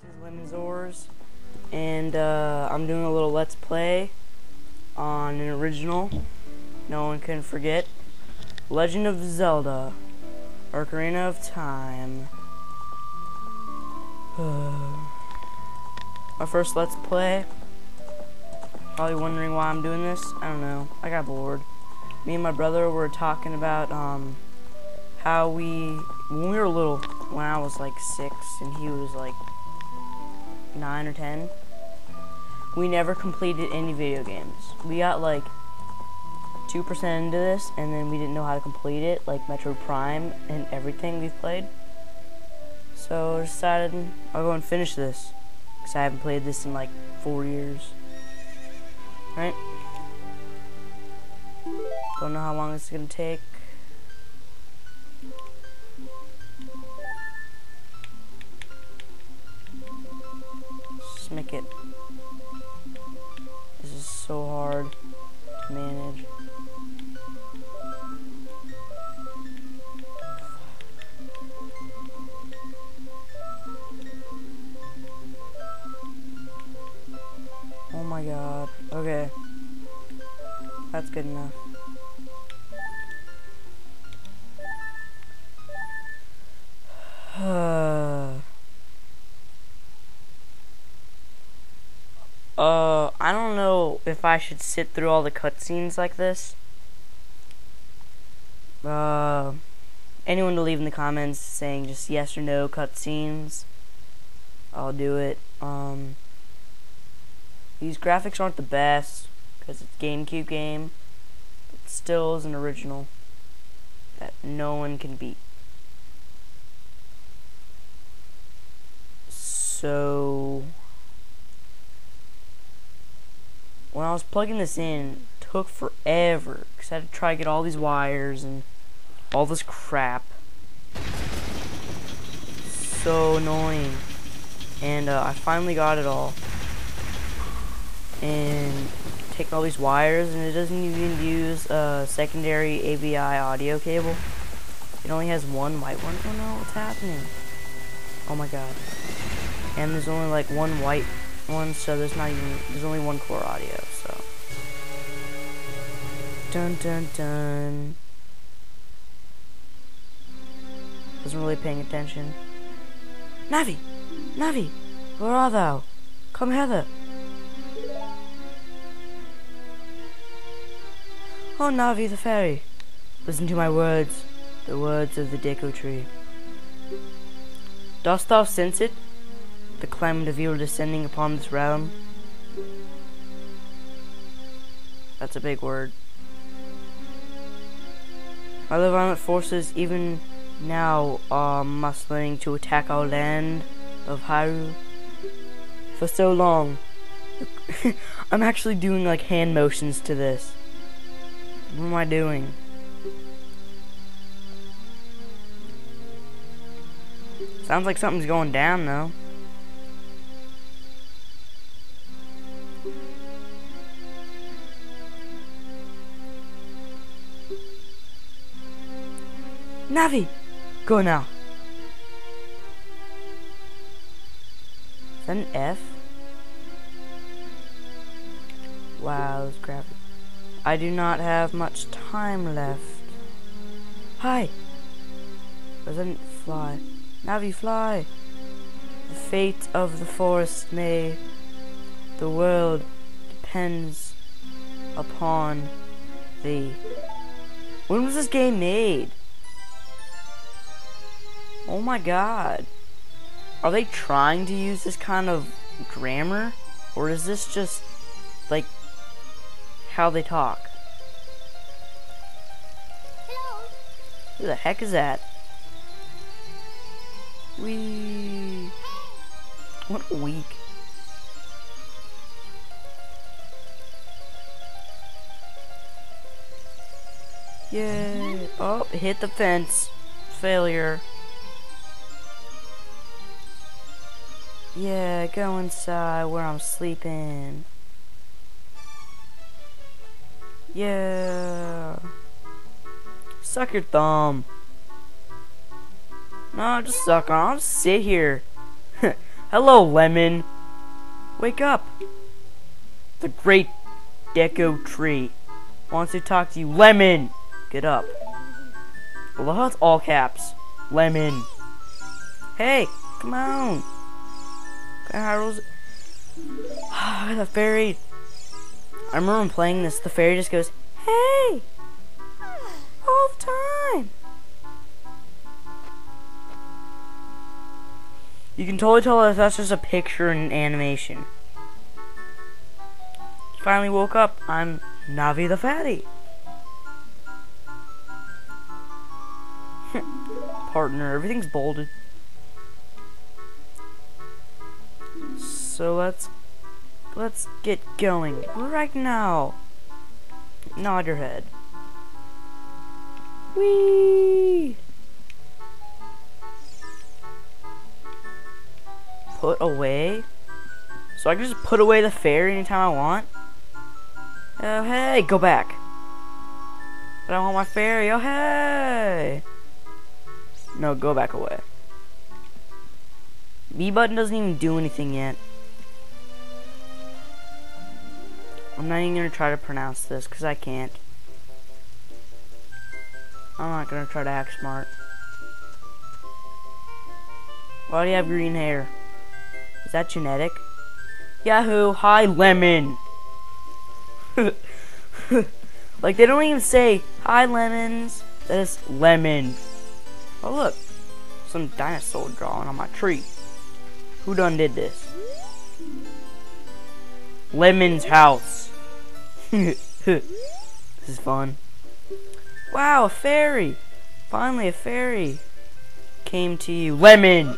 This is Lemon Zorz, and uh, I'm doing a little Let's Play on an original no one can forget Legend of Zelda Ocarina of Time. My first Let's Play. Probably wondering why I'm doing this. I don't know. I got bored. Me and my brother were talking about um, how we, when we were little, when I was like six and he was like nine or ten, we never completed any video games. We got like 2% into this and then we didn't know how to complete it, like Metroid Prime and everything we've played. So I decided I'll go and finish this because I haven't played this in like four years. Right? Don't know how long this is gonna take. It. If I should sit through all the cutscenes like this. Uh, anyone to leave in the comments saying just yes or no cutscenes. I'll do it. Um, these graphics aren't the best because it's GameCube game, but still is an original that no one can beat. So when I was plugging this in, took forever because I had to try to get all these wires and all this crap. So annoying. And uh, I finally got it all. And take all these wires, and it doesn't even use a secondary AVI audio cable. It only has one white one. Oh no, what's happening? Oh my god. And there's only like one white one, so there's not even, there's only one core audio, so. Dun dun dun. Wasn't really paying attention. Navi! Navi! Where art thou? Come hither! Oh, Navi the fairy, listen to my words, the words of the Deku Tree. Dost thou sense it? The climate of evil descending upon this realm? That's a big word. Other violent forces even now are mustering to attack our land of Hyrule. For so long. I'm actually doing like hand motions to this. What am I doing? Sounds like something's going down though. Navi! Go now. Is that an F? Wow, this graphic. I do not have much time left. Hi! Doesn't fly. Navi, fly! The fate of the forest may... The world depends upon thee. When was this game made? Oh my god. Are they trying to use this kind of grammar? Or is this just, like, how they talk? Hello. Who the heck is that? We. What week. Yay. Oh, hit the fence. Failure. Yeah, go inside where I'm sleeping. Yeah. Suck your thumb. No, just suck on. I'll sit here. Hello, Lemon. Wake up. The great Deku Tree wants to talk to you. Lemon! Get up. How it's all caps. Lemon. Hey, come on. Hyrule. the fairy. I remember playing this, the fairy just goes, Hey! All the time. You can totally tell that that's just a picture in animation. Finally woke up. I'm Navi the Fatty. Partner, everything's bolded. So let's let's get going right now. Nod your head. Whee! Put away? So I can just put away the fairy anytime I want? Oh, hey, go back. But I want my fairy. Oh, hey. No, go back away. B button doesn't even do anything yet. I'm not even gonna try to pronounce this because I can't. I'm not gonna try to act smart. Why do you have green hair? Is that genetic? Yahoo! Hi, lemon! like, they don't even say, hi, lemons. That is lemon. Oh, look. Some dinosaur drawing on my tree. Who done did this? Lemon's house. this is fun. Wow, a fairy. Finally, a fairy came to you. Lemon.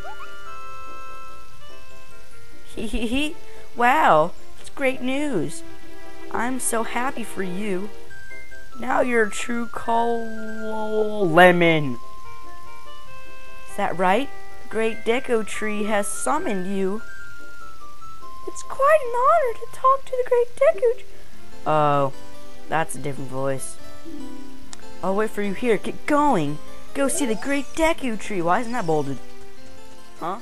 Hee. Wow, it's great news. I'm so happy for you. Now you're a true call lemon. Is that right? The great Deku Tree has summoned you. It's quite an honor to talk to the great Deku Oh, that's a different voice. I'll wait for you here. Get going. Go see the great Deku Tree. Why isn't that bolded? Huh?